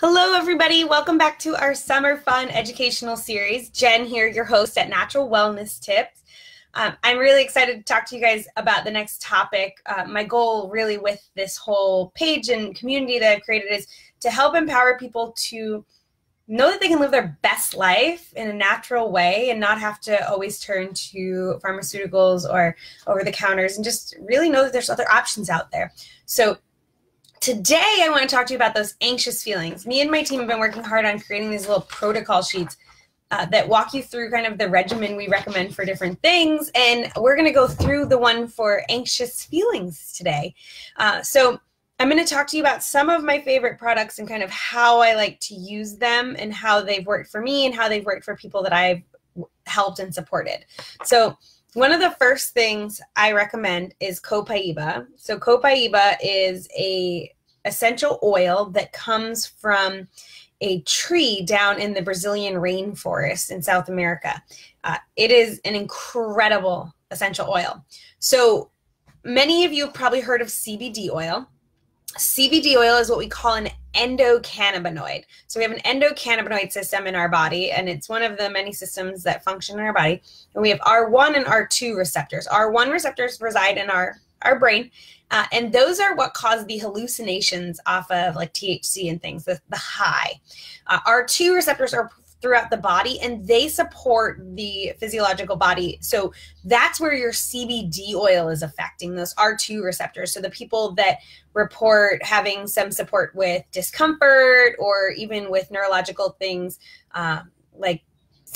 Hello, everybody. Welcome back to our summer fun educational series. Jen here, your host at Natural Wellness Tips. Um, I'm really excited to talk to you guys about the next topic. Uh, my goal, really, with this whole page and community that I've created is to help empower people to know that they can live their best life in a natural way and not have to always turn to pharmaceuticals or over the counters and just really know that there's other options out there. So, today I want to talk to you about those anxious feelings. Me and my team have been working hard on creating these little protocol sheets uh, that walk you through kind of the regimen we recommend for different things. And we're going to go through the one for anxious feelings today. Uh, so, I'm going to talk to you about some of my favorite products and kind of how I like to use them and how they've worked for me and how they've worked for people that I've helped and supported. So, one of the first things I recommend is Copaiba. So, Copaiba is a essential oil that comes from a tree down in the Brazilian rainforest in South America. Uh, it is an incredible essential oil. So, many of you have probably heard of CBD oil. CBD oil is what we call an endocannabinoid. So we have an endocannabinoid system in our body, and it's one of the many systems that function in our body. And we have R1 and R2 receptors. R1 receptors reside in our our brain, uh, and those are what cause the hallucinations off of like THC and things, the, the high. Uh, R2 receptors are throughout the body and they support the physiological body. So that's where your CBD oil is affecting those R2 receptors. So the people that report having some support with discomfort or even with neurological things um, like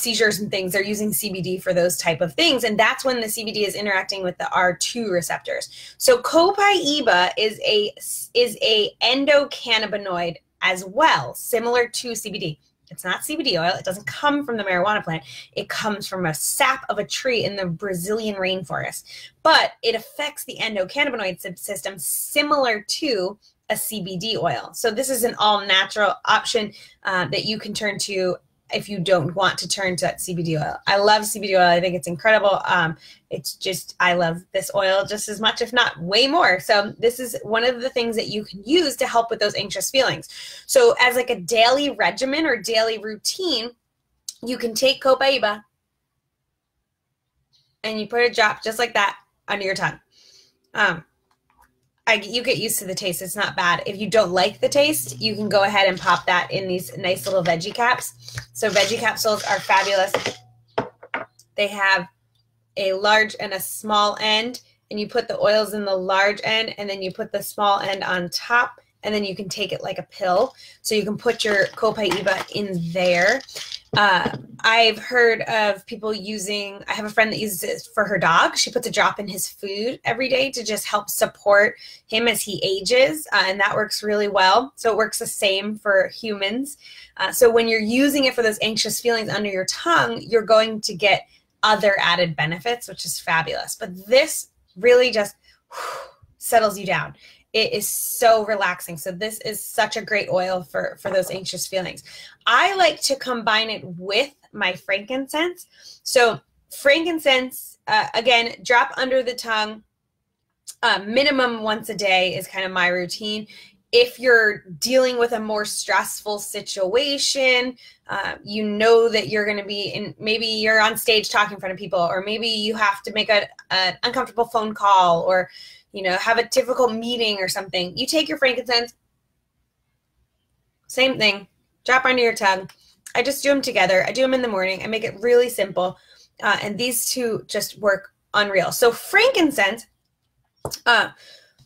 seizures and things they're using cbd for those type of things and that's when the cbd is interacting with the r2 receptors so copaiba is a is a endocannabinoid as well similar to cbd it's not CBD oil. It doesn't come from the marijuana plant. It comes from a sap of a tree in the Brazilian rainforest. But it affects the endocannabinoid system similar to a CBD oil. So this is an all natural option uh, that you can turn to if you don't want to turn to that CBD oil. I love CBD oil. I think it's incredible. Um, it's just, I love this oil just as much, if not way more. So this is one of the things that you can use to help with those anxious feelings. So as like a daily regimen or daily routine, you can take Copaiba and you put a drop just like that under your tongue. Um, I, you get used to the taste. It's not bad. If you don't like the taste, you can go ahead and pop that in these nice little veggie caps. So veggie capsules are fabulous. They have a large and a small end, and you put the oils in the large end, and then you put the small end on top, and then you can take it like a pill. So you can put your Copaiba in there. Uh, I've heard of people using, I have a friend that uses it for her dog. She puts a drop in his food every day to just help support him as he ages, uh, and that works really well. So it works the same for humans. Uh, so when you're using it for those anxious feelings under your tongue, you're going to get other added benefits, which is fabulous. But this really just whew, settles you down it is so relaxing. So this is such a great oil for for those anxious feelings. I like to combine it with my frankincense. So frankincense uh, again drop under the tongue uh, minimum once a day is kind of my routine. If you're dealing with a more stressful situation, uh, you know that you're going to be in, maybe you're on stage talking in front of people, or maybe you have to make a, an uncomfortable phone call, or you know, have a difficult meeting or something, you take your frankincense, same thing, drop under your tongue. I just do them together. I do them in the morning. I make it really simple. Uh, and these two just work unreal. So frankincense, uh,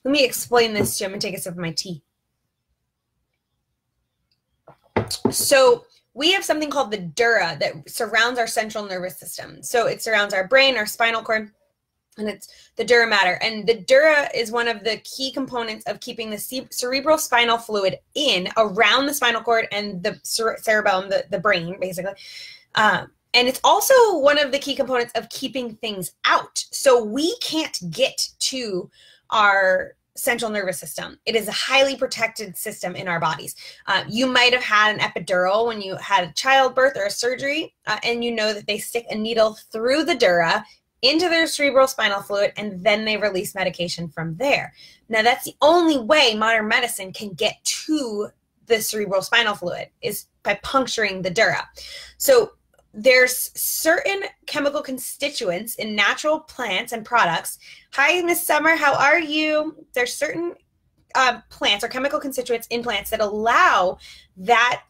let me explain this to you. I'm going to take a sip of my tea. So we have something called the dura that surrounds our central nervous system. So it surrounds our brain, our spinal cord, and it's the dura mater. And the dura is one of the key components of keeping the cerebral spinal fluid in around the spinal cord and the cerebellum the, the brain basically. Um, and it's also one of the key components of keeping things out. So we can't get to our central nervous system. It is a highly protected system in our bodies. Uh, you might have had an epidural when you had a childbirth or a surgery uh, and you know that they stick a needle through the dura into their cerebral spinal fluid and then they release medication from there. Now, that's the only way modern medicine can get to the cerebral spinal fluid is by puncturing the dura. So there's certain chemical constituents in natural plants and products. Hi, Miss Summer, how are you? There's certain uh, plants or chemical constituents in plants that allow that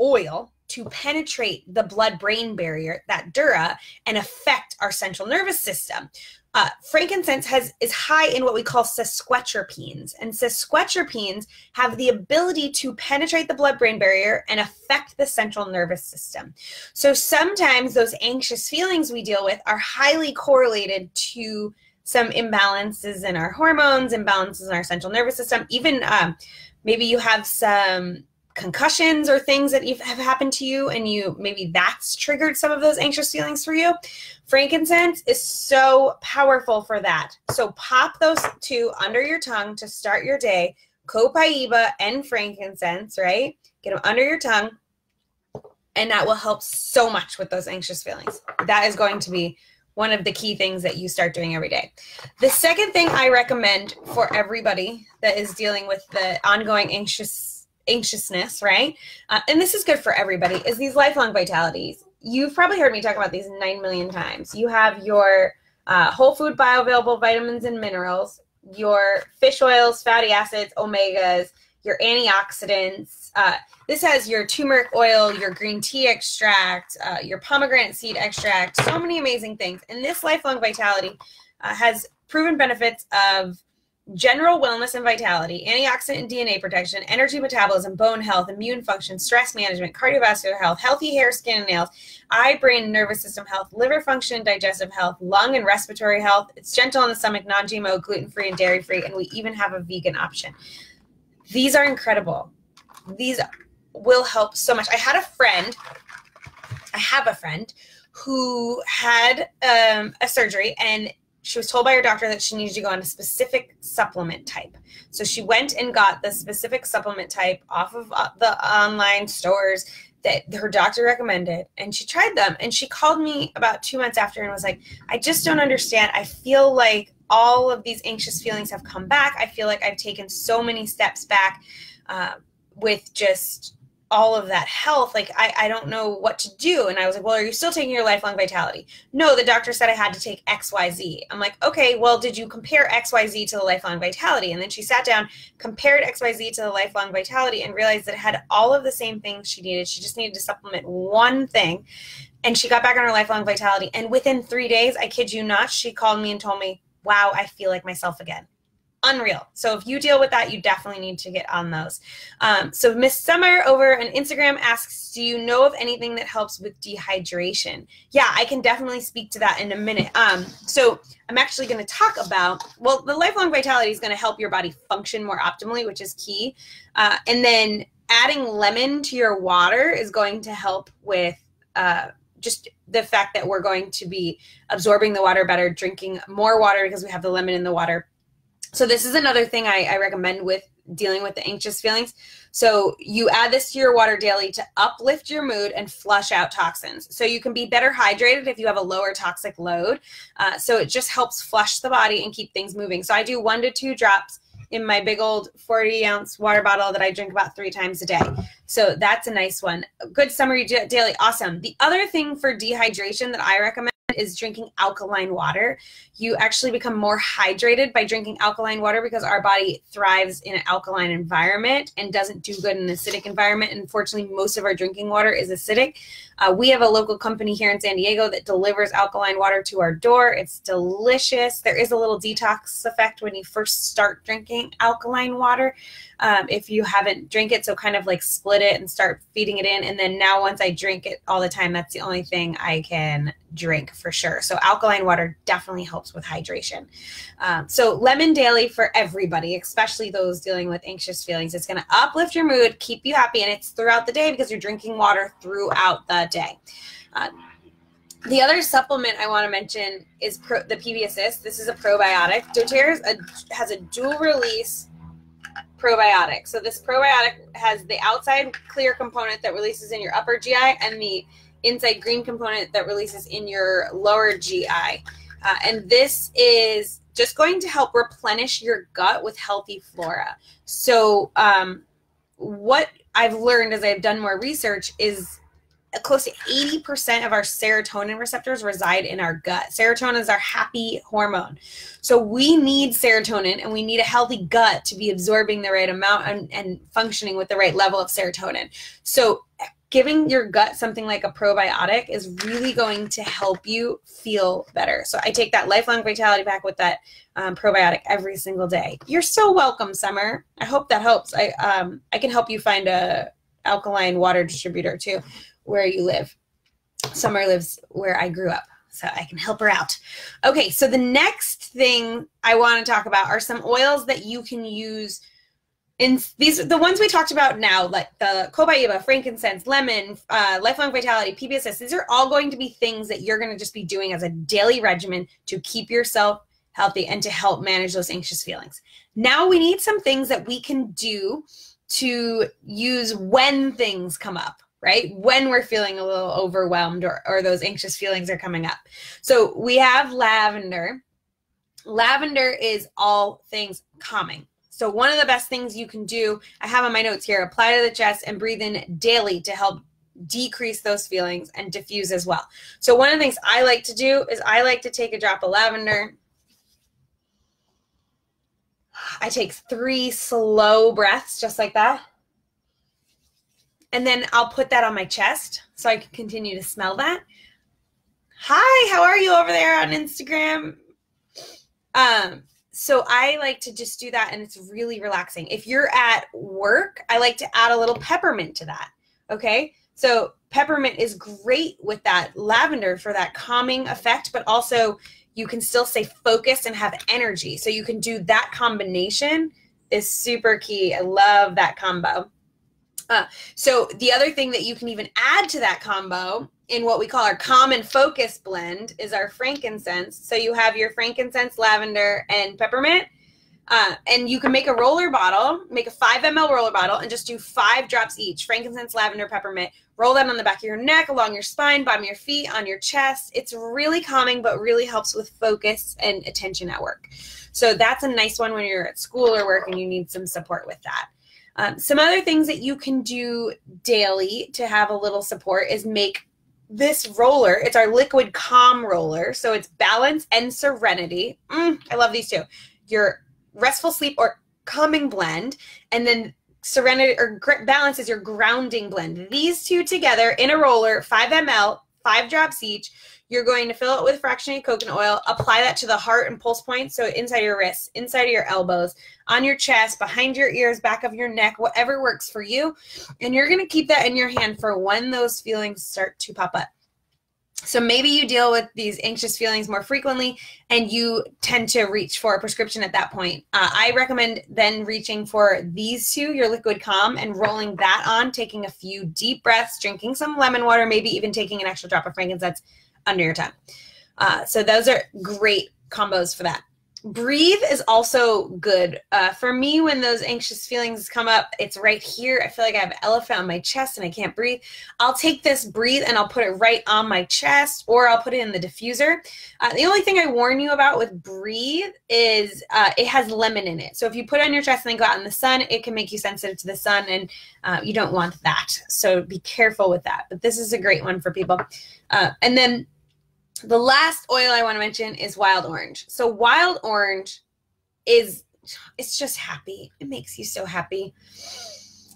oil to penetrate the blood brain barrier, that dura, and affect our central nervous system. Uh, frankincense has is high in what we call sesquiterpenes, and sesquiterpenes have the ability to penetrate the blood-brain barrier and affect the central nervous system. So sometimes those anxious feelings we deal with are highly correlated to some imbalances in our hormones, imbalances in our central nervous system. Even um, maybe you have some concussions or things that have happened to you and you maybe that's triggered some of those anxious feelings for you. Frankincense is so powerful for that. So pop those two under your tongue to start your day. Copaiba and frankincense right? Get them under your tongue and that will help so much with those anxious feelings. That is going to be one of the key things that you start doing every day. The second thing I recommend for everybody that is dealing with the ongoing anxious anxiousness, right? Uh, and this is good for everybody, is these lifelong vitalities. You've probably heard me talk about these 9 million times. You have your uh, whole food bioavailable vitamins and minerals, your fish oils, fatty acids, omegas, your antioxidants. Uh, this has your turmeric oil, your green tea extract, uh, your pomegranate seed extract, so many amazing things. And this lifelong vitality uh, has proven benefits of general wellness and vitality, antioxidant and DNA protection, energy metabolism, bone health, immune function, stress management, cardiovascular health, healthy hair, skin, and nails, eye, brain, nervous system health, liver function, digestive health, lung and respiratory health. It's gentle on the stomach, non GMO, gluten free, and dairy free, and we even have a vegan option. These are incredible. These will help so much. I had a friend, I have a friend who had um, a surgery and she was told by her doctor that she needed to go on a specific supplement type. So she went and got the specific supplement type off of uh, the online stores that her doctor recommended and she tried them and she called me about 2 months after and was like I just don't understand. I feel like all of these anxious feelings have come back. I feel like I've taken so many steps back uh, with just all of that health like I, I don't know what to do. And i was like well are you still taking your lifelong vitality? No the doctor said i had to take xyz i'm like okay well did you compare xyz to the lifelong vitality? And then she sat down compared xyz to the lifelong vitality and realized that it had all of the same things she needed. She just needed to supplement one thing. And she got back on her lifelong vitality. And within three days i kid you not she called me and told me wow i feel like myself again unreal. So if you deal with that, you definitely need to get on those. Um, so Miss Summer over on Instagram asks, do you know of anything that helps with dehydration? Yeah, I can definitely speak to that in a minute. Um, so I'm actually going to talk about, well, the lifelong vitality is going to help your body function more optimally, which is key. Uh, and then adding lemon to your water is going to help with uh, just the fact that we're going to be absorbing the water better, drinking more water because we have the lemon in the water so this is another thing I, I recommend with dealing with the anxious feelings. So you add this to your water daily to uplift your mood and flush out toxins. So you can be better hydrated if you have a lower toxic load. Uh, so it just helps flush the body and keep things moving. So I do one to two drops in my big old 40 ounce water bottle that I drink about three times a day. So that's a nice one. Good summary daily. Awesome. The other thing for dehydration that I recommend is drinking alkaline water. You actually become more hydrated by drinking alkaline water because our body thrives in an alkaline environment and doesn't do good in an acidic environment. Unfortunately, most of our drinking water is acidic. Uh, we have a local company here in San Diego that delivers alkaline water to our door. It's delicious. There is a little detox effect when you first start drinking alkaline water. Um, if you haven't drank it, so kind of like split it and start feeding it in. And then now, once I drink it all the time, that's the only thing I can drink for sure. So alkaline water definitely helps with hydration. Um, so lemon daily for everybody, especially those dealing with anxious feelings. It's going to uplift your mood, keep you happy, and it's throughout the day because you're drinking water throughout the day. Uh, the other supplement I want to mention is pro, the PB Assist. This is a probiotic. doTERRA has a dual release probiotic. So this probiotic has the outside clear component that releases in your upper GI and the inside green component that releases in your lower GI. Uh, and this is just going to help replenish your gut with healthy flora. So um, what I've learned as I've done more research is close to 80% of our serotonin receptors reside in our gut. Serotonin is our happy hormone. So we need serotonin and we need a healthy gut to be absorbing the right amount and, and functioning with the right level of serotonin. So giving your gut something like a probiotic is really going to help you feel better. So I take that lifelong vitality pack with that um, probiotic every single day. You're so welcome, Summer. I hope that helps. I um I can help you find a alkaline water distributor too, where you live. Summer lives where I grew up, so I can help her out. Okay, so the next thing I want to talk about are some oils that you can use in these are the ones we talked about now, like the copaiba, frankincense, lemon, uh, lifelong vitality, PB Assist. These are all going to be things that you're going to just be doing as a daily regimen to keep yourself healthy and to help manage those anxious feelings. Now we need some things that we can do to use when things come up right? When we're feeling a little overwhelmed or, or those anxious feelings are coming up. So we have lavender. Lavender is all things calming. So, one of the best things you can do, I have on my notes here apply to the chest and breathe in daily to help decrease those feelings and diffuse as well. So, one of the things I like to do is I like to take a drop of lavender. I take three slow breaths, just like that. And then I'll put that on my chest so I can continue to smell that. Hi, how are you over there on Instagram? Um, so I like to just do that and it's really relaxing. If you're at work, I like to add a little peppermint to that. Okay. So peppermint is great with that lavender for that calming effect, but also you can still stay focused and have energy. So you can do that combination is super key. I love that combo. Uh, so the other thing that you can even add to that combo in what we call our Calm and Focus blend is our frankincense. So you have your frankincense, lavender, and peppermint. Uh, and you can make a roller bottle, make a 5 ml roller bottle, and just do five drops each frankincense, lavender, peppermint. Roll that on the back of your neck, along your spine, bottom of your feet, on your chest. It's really calming, but really helps with focus and attention at work. So that's a nice one when you're at school or work and you need some support with that. Um, some other things that you can do daily to have a little support is make this roller, it's our liquid calm roller. So it's balance and serenity. Mm, I love these two. Your restful sleep or calming blend, and then serenity or balance is your grounding blend. These two together in a roller, 5 ml, five drops each. You're going to fill it with fractionated coconut oil, apply that to the heart and pulse points, so inside your wrists, inside of your elbows, on your chest, behind your ears, back of your neck, whatever works for you. And you're going to keep that in your hand for when those feelings start to pop up. So maybe you deal with these anxious feelings more frequently and you tend to reach for a prescription at that point. Uh, I recommend then reaching for these two, your liquid calm, and rolling that on, taking a few deep breaths, drinking some lemon water, maybe even taking an extra drop of frankincense under your tongue. Uh, so those are great combos for that. Breathe is also good. Uh, for me when those anxious feelings come up it's right here. I feel like i have an elephant on my chest and i can't breathe. I'll take this breathe and i'll put it right on my chest or i'll put it in the diffuser. Uh, the only thing i warn you about with breathe is uh, it has lemon in it. So if you put it on your chest and then go out in the sun it can make you sensitive to the sun and uh, you don't want that. So be careful with that. But this is a great one for people. Uh, and then the last oil I want to mention is wild orange. So wild orange is it's just happy. It makes you so happy.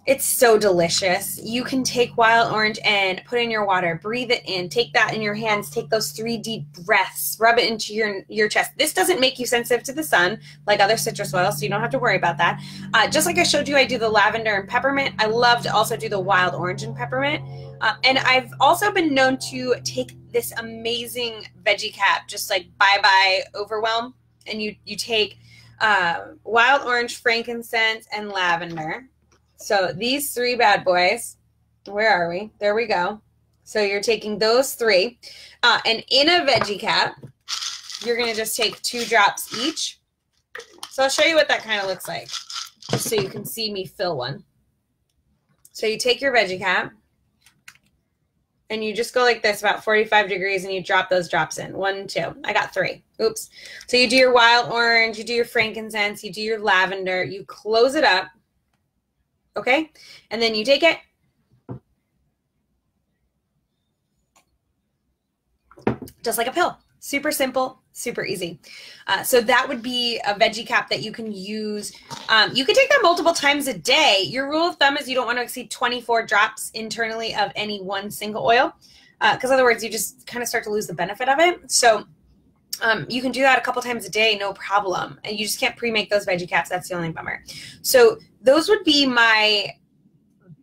It's so delicious. You can take wild orange and put in your water, breathe it in, take that in your hands, take those three deep breaths, rub it into your your chest. This doesn't make you sensitive to the sun like other citrus oils, so you don't have to worry about that. Uh, just like I showed you, I do the lavender and peppermint. I love to also do the wild orange and peppermint. Uh, and I've also been known to take this amazing veggie cap, just like bye bye overwhelm, and you you take uh, wild orange, frankincense, and lavender so these three bad boys, where are we? There we go. So you're taking those three. Uh, and in a veggie cap, you're to just take two drops each. So I'll show you what that kind of looks like, just so you can see me fill one. So you take your veggie cap, and you just go like this about 45 degrees and you drop those drops in. One, two. I got three. Oops. So you do your wild orange, you do your frankincense, you do your lavender, you close it up, Okay? And then you take it. Just like a pill. Super simple, super easy. Uh, so that would be a veggie cap that you can use. Um, you can take that multiple times a day. Your rule of thumb is you don't want to exceed 24 drops internally of any one single oil because uh, otherwise you just kind of start to lose the benefit of it. So um, you can do that a couple times a day, no problem. And you just can't pre-make those veggie caps. That's the only bummer. So those would be my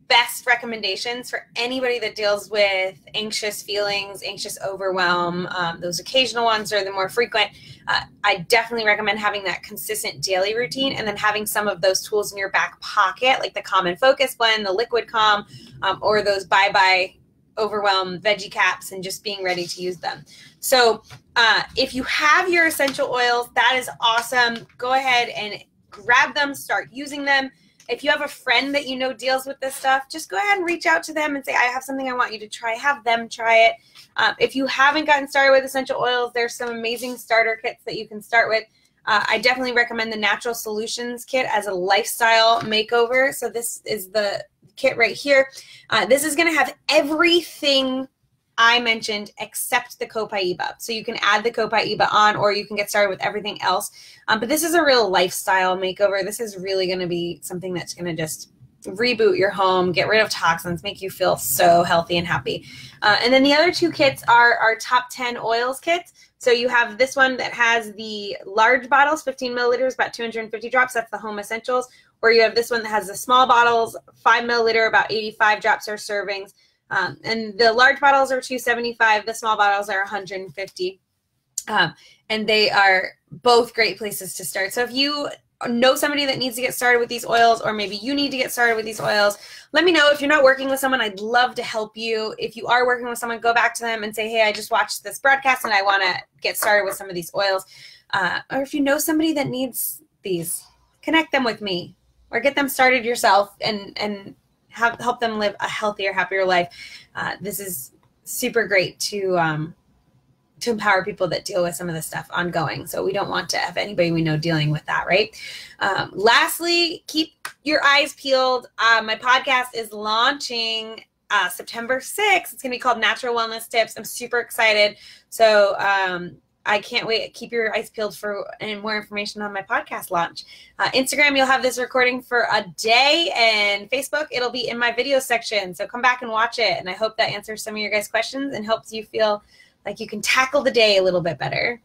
best recommendations for anybody that deals with anxious feelings, anxious overwhelm. Um, those occasional ones are the more frequent. Uh, I definitely recommend having that consistent daily routine and then having some of those tools in your back pocket, like the Calm and Focus blend, the Liquid Calm, um, or those Bye Bye overwhelm veggie caps and just being ready to use them. So uh, if you have your essential oils, that is awesome. Go ahead and grab them, start using them. If you have a friend that you know deals with this stuff, just go ahead and reach out to them and say, I have something I want you to try. Have them try it. Um, if you haven't gotten started with essential oils, there's some amazing starter kits that you can start with. Uh, I definitely recommend the Natural Solutions kit as a lifestyle makeover. So this is the kit right here. Uh, this is going to have everything I mentioned except the Copaiba. So you can add the Copaiba on or you can get started with everything else. Um, but this is a real lifestyle makeover. This is really going to be something that's going to just reboot your home, get rid of toxins, make you feel so healthy and happy. Uh, and then the other two kits are our top 10 oils kits. So you have this one that has the large bottles, 15 milliliters, about 250 drops. That's the home essentials. Or you have this one that has the small bottles, five milliliter, about 85 drops or servings. Um, and the large bottles are 275. The small bottles are 150. Um, and they are both great places to start. So if you know somebody that needs to get started with these oils, or maybe you need to get started with these oils, let me know. If you're not working with someone, I'd love to help you. If you are working with someone, go back to them and say, hey, I just watched this broadcast and I want to get started with some of these oils. Uh, or if you know somebody that needs these, connect them with me or get them started yourself and, and have, help them live a healthier, happier life. Uh, this is super great to um, to empower people that deal with some of this stuff ongoing. So we don't want to have anybody we know dealing with that, right? Um, lastly, keep your eyes peeled. Uh, my podcast is launching uh, September 6th. It's going to be called Natural Wellness Tips. I'm super excited. So um, I can't wait. Keep your eyes peeled for and more information on my podcast launch. Uh, Instagram, you'll have this recording for a day, and Facebook, it'll be in my video section. So come back and watch it. And I hope that answers some of your guys' questions and helps you feel like you can tackle the day a little bit better.